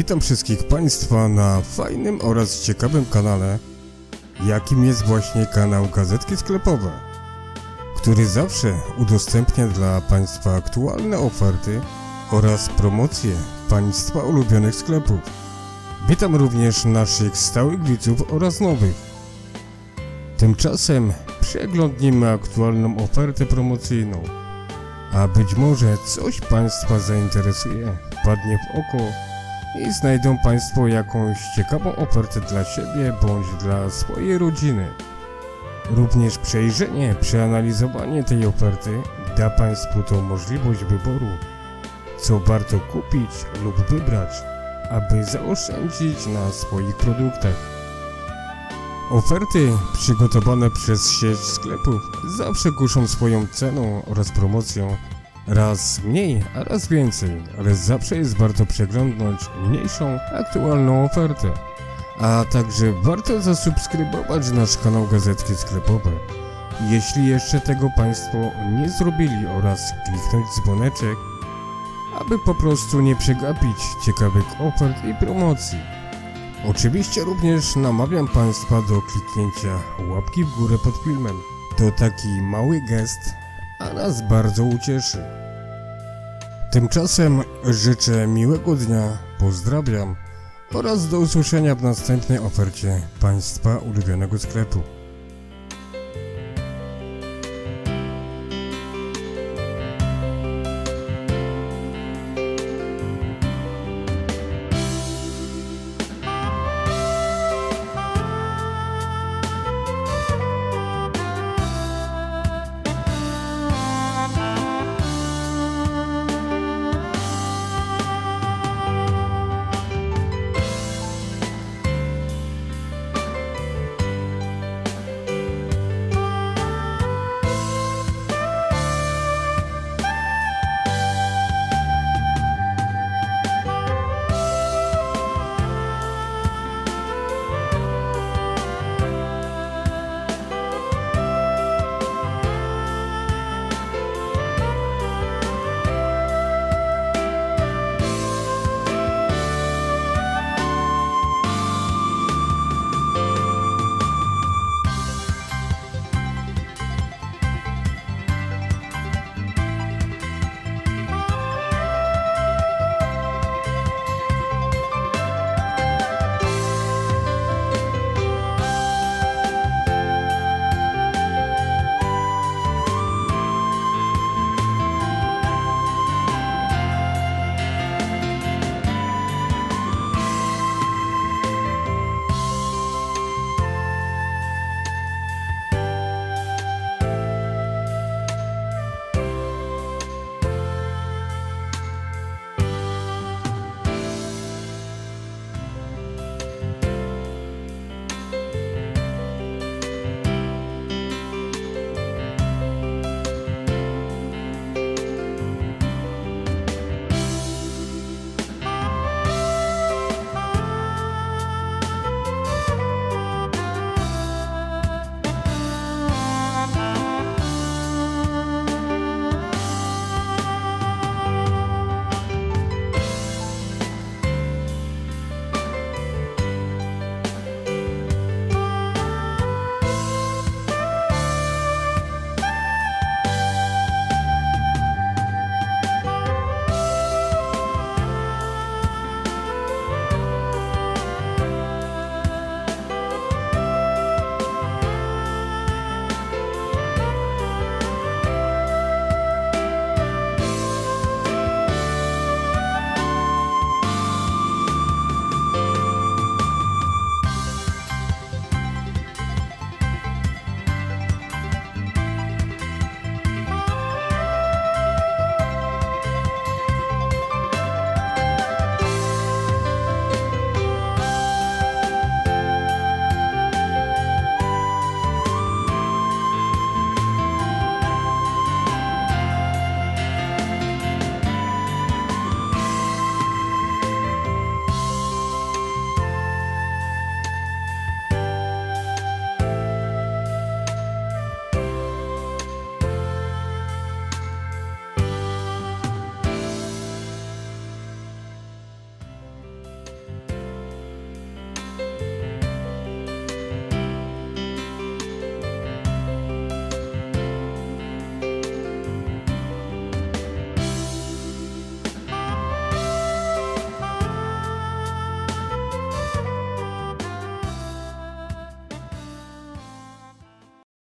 Witam wszystkich Państwa na fajnym oraz ciekawym kanale, jakim jest właśnie kanał Gazetki Sklepowe, który zawsze udostępnia dla Państwa aktualne oferty oraz promocje Państwa ulubionych sklepów. Witam również naszych stałych widzów oraz nowych. Tymczasem przeglądnimy aktualną ofertę promocyjną. A być może coś Państwa zainteresuje, wpadnie w oko i znajdą Państwo jakąś ciekawą ofertę dla siebie bądź dla swojej rodziny. Również przejrzenie, przeanalizowanie tej oferty da Państwu tą możliwość wyboru, co warto kupić lub wybrać, aby zaoszczędzić na swoich produktach. Oferty przygotowane przez sieć sklepów zawsze kuszą swoją ceną oraz promocją raz mniej, a raz więcej, ale zawsze jest warto przeglądnąć mniejszą, aktualną ofertę. A także warto zasubskrybować nasz kanał Gazetki Sklepowe. Jeśli jeszcze tego Państwo nie zrobili oraz kliknąć dzwoneczek, aby po prostu nie przegapić ciekawych ofert i promocji. Oczywiście również namawiam Państwa do kliknięcia łapki w górę pod filmem. To taki mały gest, a nas bardzo ucieszy. Tymczasem życzę miłego dnia, pozdrawiam oraz do usłyszenia w następnej ofercie Państwa ulubionego sklepu.